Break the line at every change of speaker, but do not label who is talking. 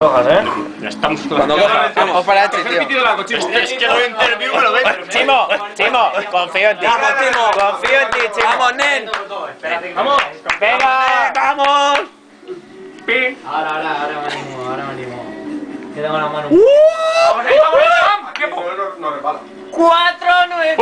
Cojas, ¿eh?
Estamos
Cuando coja, vamos para H, tío.
Es que doy interview, me lo ven.
Chimo, Chimo, confío en ti.
Vamos, Chimo.
Confío en ti, Chimo.
Vamos, nen.
Vamos.
Venga.
Vamos.
Ahora, ahora, ahora me animo, ahora me animo. Que tengo la mano.
Vamos ahí, vamos
¡Cuatro, nueve!